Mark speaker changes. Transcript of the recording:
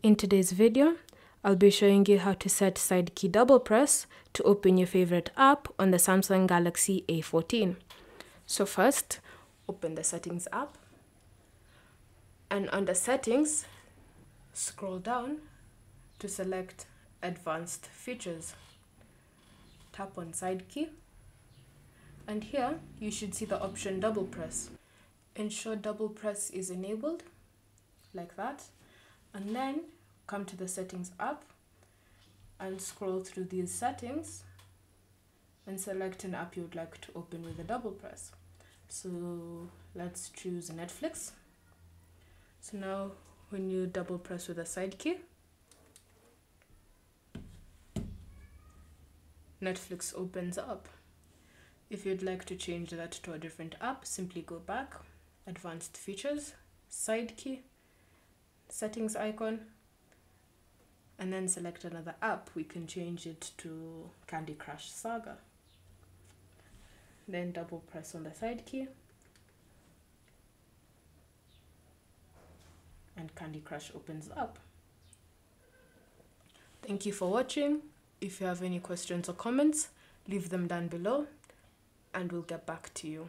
Speaker 1: In today's video, I'll be showing you how to set side key double press to open your favorite app on the Samsung Galaxy A14. So first, open the settings app and under settings, scroll down to select advanced features. Tap on side key and here you should see the option double press. Ensure double press is enabled like that and then come to the settings app and scroll through these settings and select an app you would like to open with a double press. So let's choose Netflix. So now when you double press with a side key, Netflix opens up. If you'd like to change that to a different app, simply go back, advanced features, side key, settings icon, and then select another app. We can change it to Candy Crush Saga. Then double press on the side key. And Candy Crush opens up. Thank you for watching. If you have any questions or comments, leave them down below and we'll get back to you.